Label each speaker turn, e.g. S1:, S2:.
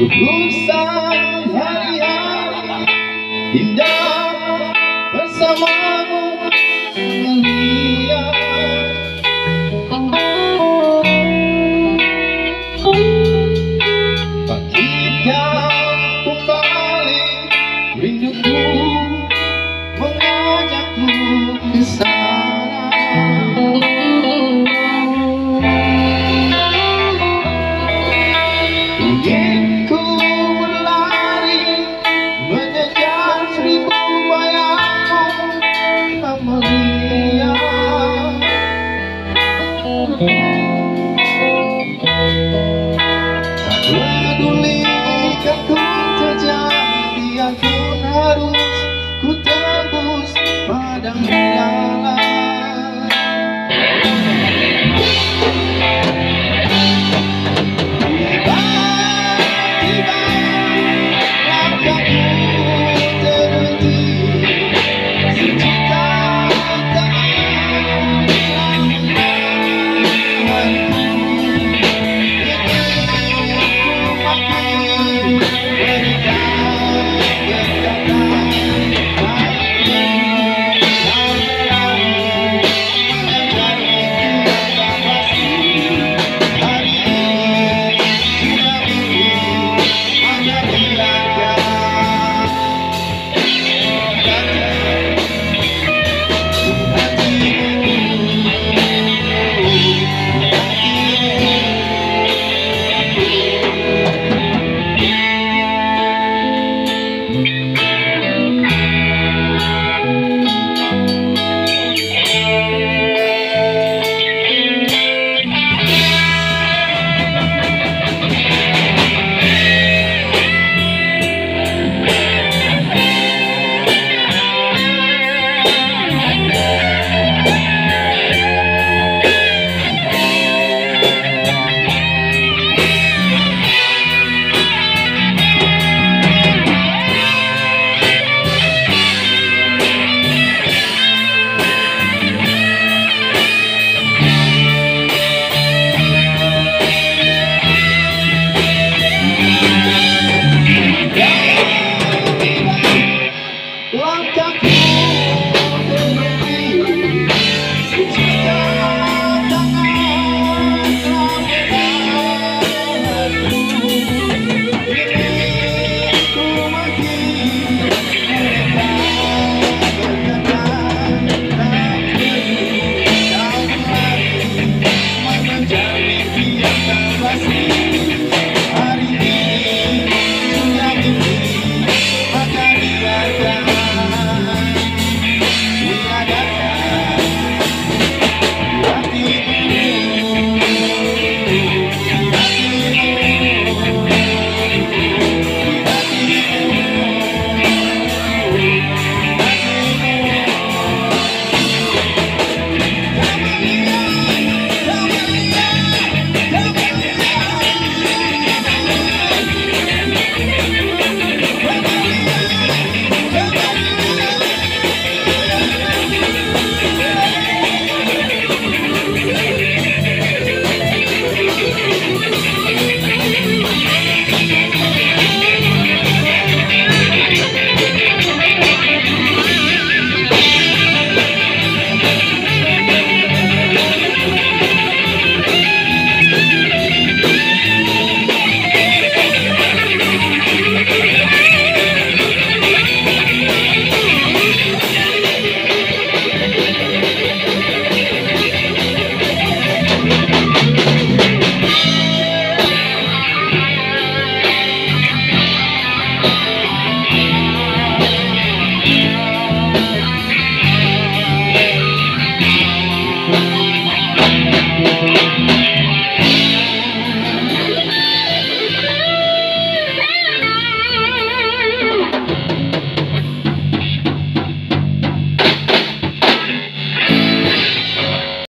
S1: Berurusan hari-hari Indah Bersama Thank you.